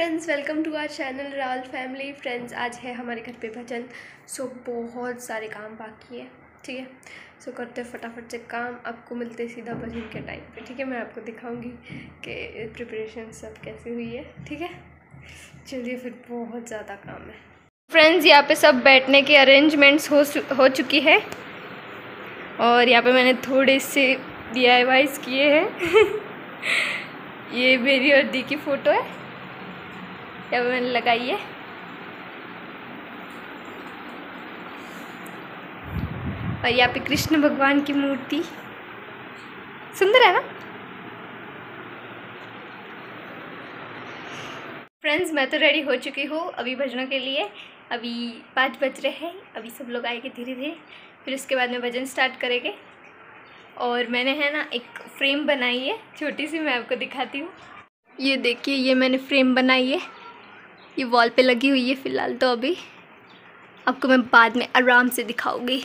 Friends welcome to our channel Rahul family friends आज है हमारे घर पे भजन। सो बहुत सारे काम बाकी है, ठीक है? सो करते फटाफट से काम। आपको मिलते सीधा भजन के टाइम पे, ठीक है? मैं आपको दिखाऊँगी कि प्रिपरेशन सब कैसी हुई है, ठीक है? चलिए फिर, बहुत ज़्यादा काम है। फ्रेंड्स यहाँ पे सब बैठने के अरेंजमेंट्स हो हो चुकी है। और यहाँ पे मैंने थोड़े से डी किए हैं। ये मेरी और दी की फ़ोटो है। यहाँ मैंने लगाई है। और यहाँ पे कृष्ण भगवान की मूर्ति। सुंदर है ना? फ्रेंड्स मैं तो रेडी हो चुकी हूँ अभी भजनों के लिए। अभी पाँच बज रहे हैं, अभी सब लोग आएँगे धीरे धीरे फिर उसके बाद में भजन स्टार्ट करेंगे। और मैंने, है ना, एक फ्रेम बनाई है, छोटी सी मैं आपको दिखाती हूँ। ये देखिए, ये मैंने फ्रेम बनाई है। ये वॉल पे लगी हुई है फ़िलहाल तो अभी। आपको मैं बाद में आराम से दिखाऊँगी।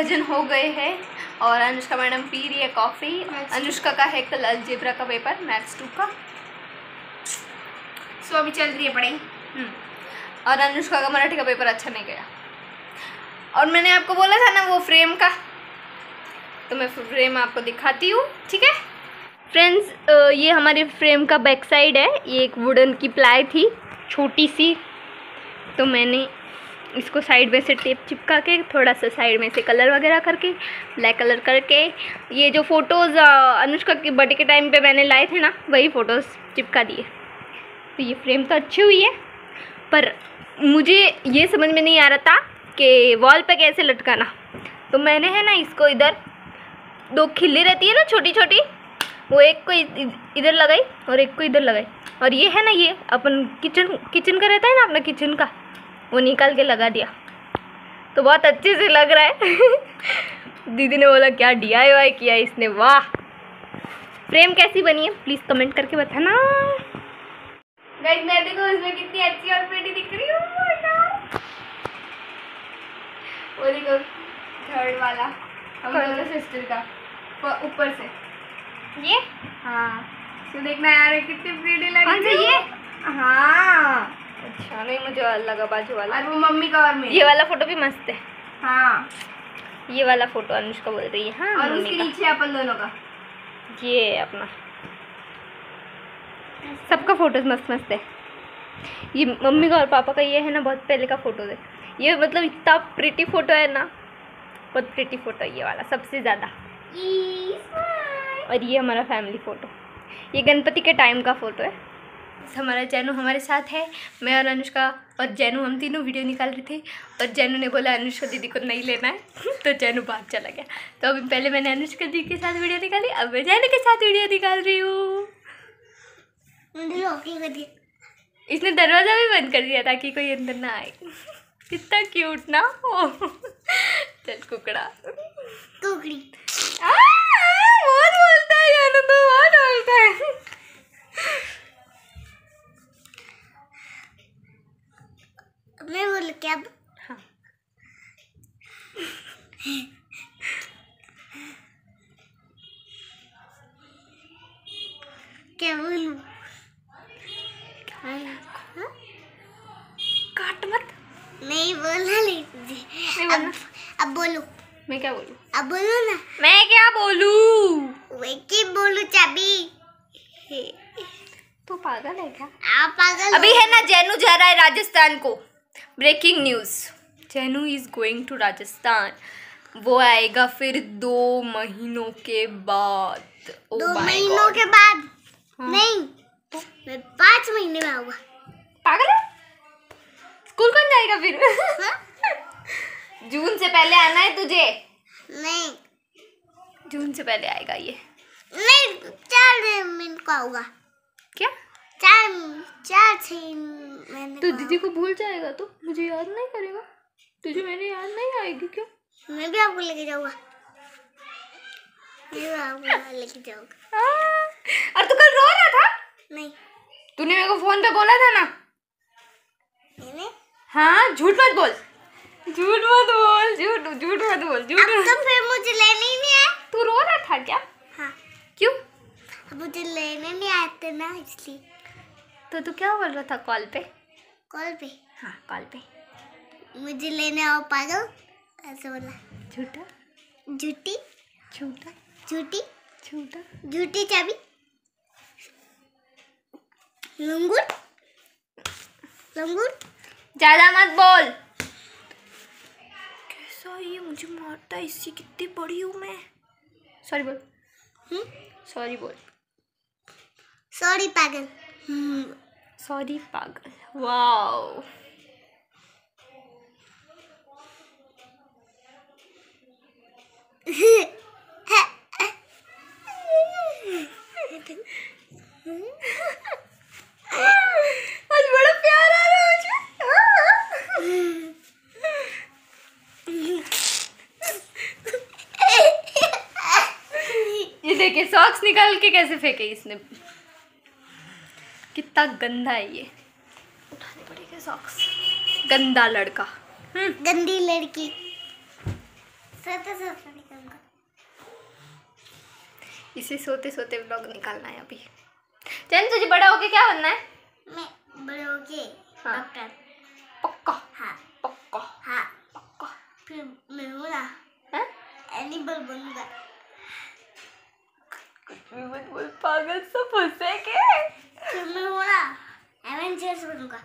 भजन हो गए हैं और अनुष्का मैडम पी रही है कॉफ़ी। अनुष्का का है कल अलजेब्रा का पेपर मैथ्स टू का। सो अभी चल रही है पढ़ाई। हम्म। और अनुष्का का मराठी का पेपर अच्छा नहीं गया। और मैंने आपको बोला था ना वो फ्रेम का। तो मैं फ्रेम आपको दिखाती हूँ ठीक है? फ्रेंड्स ये हमारे फ्रेम का बैक साइड है। ये एक वुडन की प्लाई थी छोटी सी। तो मैंने इसको साइड में से टेप चिपका के, थोड़ा सा साइड में से कलर वगैरह करके, ब्लैक कलर करके। ये जो फ़ोटोज़ अनुष्का के बर्थडे के टाइम पे मैंने लाए थे ना, वही फ़ोटोज़ चिपका दिए। तो ये फ्रेम तो अच्छी हुई है, पर मुझे ये समझ में नहीं आ रहा था कि वॉल पे कैसे लटकाना। तो मैंने है ना इसको इधर, दो खिल्ली रहती है ना छोटी छोटी वो एक को इधर लगाई और एक को इधर लगाई। और ये है ना ये, अपन किचन किचन का रहता है ना, अपना किचन का वो निकाल के लगा दिया। तो बहुत अच्छे से लग रहा है। दीदी ने बोला क्या डीआईवाई किया इसने? वाह! फ्रेम कैसी बनी है? प्लीज़ कमेंट करके बताना। गाइस मैं देखो इसमें कितनी अच्छी और प्रेटी दिख रही हूँ। वो देखो थर्ड वाला। हम दोनों सिस्टर का। ऊपर से। ये? हाँ। इसको देखना यार कितनी प्रीटी लग थी। ये? हाँ। अच्छा नहीं मुझे लगा बाजू वाला। और वो मम्मी का और मेरी। ये वाला फ़ोटो भी मस्त है। हाँ। ये वाला फ़ोटो अनुष्का बोल रही है। हाँ और उसके नीचे अपन दोनों का। ये अपना। सबका फ़ोटोज़ मस्त मस्त है। ये मम्मी का और पापा का ये है ना बहुत पहले का फ़ोटो है ये मतलब इतना प्रिटी फ़ोटो है ना बहुत प्रिटी फ़ोटो है ये वाला सबसे ज़्यादा। और ये हमारा फैमिली फ़ोटो ये गणपति के टाइम का फ़ोटो है। हमारा जैनू हमारे साथ है। मैं और अनुष्का और जैनू हम तीनों वीडियो निकाल रहे थे और जैनू ने बोला अनुष्का दीदी को नहीं लेना है। तो जैनू भाग चला गया। तो अभी पहले मैंने अनुष्का दीदी के साथ वीडियो निकाली अब मैं जैनू के साथ वीडियो निकाल रही हूँ। इसने दरवाज़ा भी बंद कर दिया ताकि कोई अंदर ना आए। कितना क्यूट ना हो। चल कुकड़ा। कुकड़ी। बोलो? मैं क्या बोलूँ? अब बोलो ना? मैं क्या बोलूँ? की बोलू चाबी? तू पागल है क्या? आप पागल अभी है ना जैनू जा रहा है राजस्थान को। Breaking news Jainu is going to Rajasthan. वो आएगा फिर दो महीनों के बाद। Oh दो महीनों God. के बाद? हाँ। नहीं तो? मैं पाँच महीने में आऊँगा। पागल है? स्कूल कौन जाएगा फिर? हाँ? जून से पहले आना है तुझे? नहीं। जून से पहले आएगा ये। नहीं चार महीने को आऊँगा क्या? चार चार छह महीने तो दीदी को भूल जाएगा तो मुझे याद नहीं करेगा। तुझे मेरी याद नहीं आएगी क्या? मैं भी आपको लेके जाऊँगा। मैं भी आपको लेके जाऊँगा। और तू कल रो रहा था? नहीं। तूने मेरे को फ़ोन पे बोला था ना? मैंने? हाँ झूठ मत बोल। झूठ मत बोल झूठ झूठ मत बोल झूठ अब तो फिर मुझे लेने ही नहीं आए। तू रो रहा था क्या? हाँ। क्यों? अब मुझे लेने नहीं आते ना इसलिए। तो तू क्या बोल रहा था कॉल पे? कॉल पे? हाँ कॉल पे। मुझे लेने आओ पागल ऐसे बोला। झूठा? झूठी? झूठा? झूठी? झूठा? झूठी चाबी? लंगूर लंगूर ज़्यादा मत बोल। कैसा ये मुझे मारता है इससे कितनी बड़ी हूँ मैं। सॉरी बोल। हम्म? सॉरी बोल। सॉरी पागल। हम्म सॉरी पागल। वाओ आज बड़ा प्यार आ रहा है मुझे ये देखिए सॉक्स निकाल के कैसे फेंके इसने? कितना गंदा है ये। उठाने पड़ेगा सॉक्स गंदा लड़का। हम्म। गंदी लड़की। सोते सोते निकलूँगा इसे सोते सोते व्लॉग निकालना है अभी। चल तुझे बड़ा होके क्या बनना है? मैं बड़े हो गए हाँ। डॉक्टर पक्का? हाँ। पक्का। हाँ। फिर मैं हूँ ना एनिमल बनूँगा मत बोल पागल सब हंसे के फिर मैं हूँ ना एवेंजर्स बनूँगा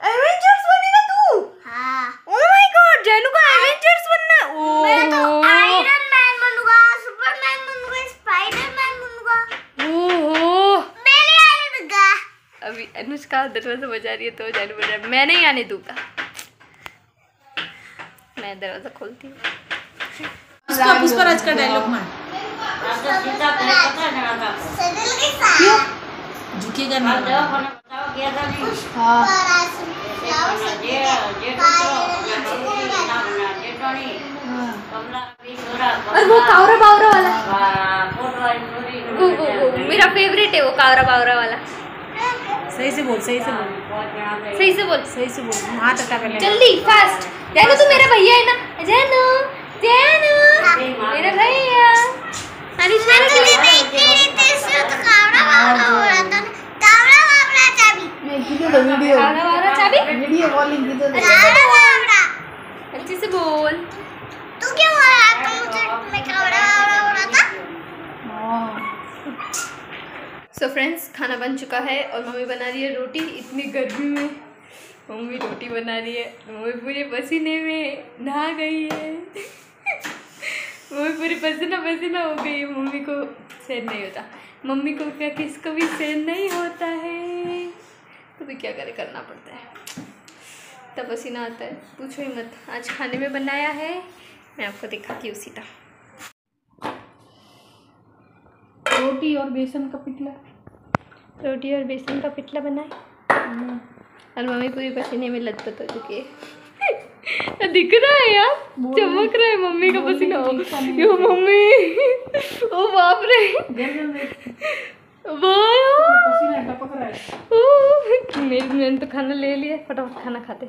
एवेंजर्स बनेगा तू? हाँ. ओह माय गॉड जानू को एवेंजर्स बनना? है मैं तो आयरन मैन बनूँगा सुपरमैन बनूँगा स्पाइडरमैन बनूँगा. ओह नहीं आने दूँगा. अभी अनुष्का दरवाज़ा बजा रही है तो जानू बजा मैं नहीं आने दूँगा। मैं दरवाज़ा खोलती हूँ। पुष्पा पुष्पराज का डायलॉग झुकेगा और वो कावरा बावरा वाला। वो, वो, वो, मेरा फेवरेट है वो कावरा बावरा वाला। सही से बोल सही से बोल। सही से बोल। सही से बोल। हाथ हटा पहले जल्दी फास्ट देखो तू मेरा भैया है ना। जानू जानू। मेरा भैया। अरे मैं तो देखते थे तो कावड़ा वावड़ा हो रहा था कावड़ा वावड़ा चाबी। ये वीडियो का वीडियो। कावड़ा वावड़ा चाबी। वीडियो कॉलिंग की तो। कावड़ा वावड़ा। अच्छे से बोल। फ्रेंड्स खाना बन चुका है और मम्मी बना रही है रोटी। इतनी गर्मी में मम्मी रोटी बना रही है। मम्मी पूरे पसीने में नहा गई है। मम्मी पूरी पसीना पसीना हो गई है। मम्मी को सहन नहीं होता। मम्मी को क्या किसको भी सहन नहीं होता है। तो भी क्या करे, करना पड़ता है। तब पसीना आता है। पूछो ही मत। आज खाने में बनाया है। मैं आपको दिखाती हूँ सीधा। रोटी और बेसन का पिटला। रोटी और बेसन का पिटला बनाए। और मम्मी पूरी पसीने में लथपथ हो चुकी है। दिख रहा है यार। चमक रहा है मम्मी का पसीना। यो मम्मी। ओ बाप रे। वाह। मैंने तो खाना ले लिया फटाफट खाना खाते।